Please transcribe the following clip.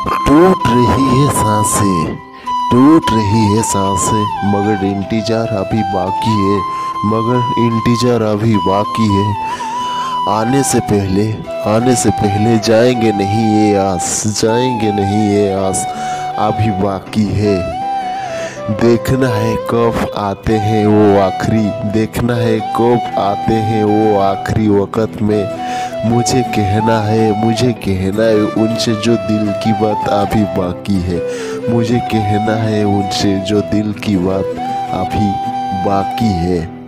टूट रही है साँसें, टूट रही है साँसें, मगर इंतज़ार अभी बाकी है, मगर इंतज़ार अभी बाकी है। आने से पहले, आने से पहले जाएँगे नहीं ये आस, जाएँगे नहीं ये आस, अभी बाकी है। देखना है कब आते हैं वो आखिरी, देखना है कब आते हैं वो आखिरी वक़्त में। मुझे कहना है, मुझे कहना है उनसे जो दिल की बात अभी बाकी है। मुझे कहना है उनसे जो दिल की बात अभी बाकी है।